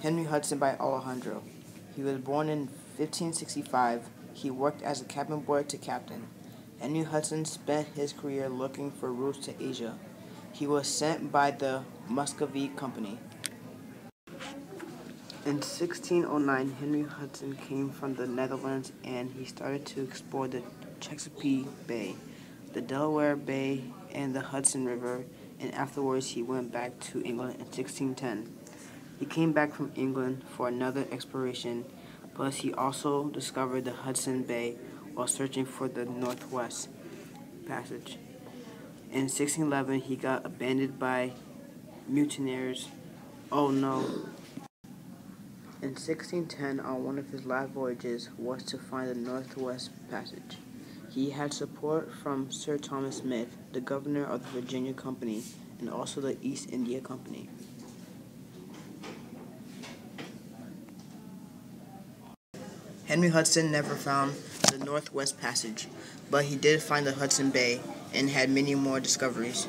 Henry Hudson by Alejandro. He was born in 1565. He worked as a cabin boy to captain. Henry Hudson spent his career looking for routes to Asia. He was sent by the Muscovy Company. In 1609, Henry Hudson came from the Netherlands and he started to explore the Chesapeake Bay, the Delaware Bay, and the Hudson River, and afterwards he went back to England in 1610. He came back from England for another exploration, plus he also discovered the Hudson Bay while searching for the Northwest Passage. In 1611, he got abandoned by mutineers. Oh no. In 1610, on one of his last voyages, was to find the Northwest Passage. He had support from Sir Thomas Smith, the governor of the Virginia Company, and also the East India Company. Henry Hudson never found the Northwest Passage, but he did find the Hudson Bay and had many more discoveries.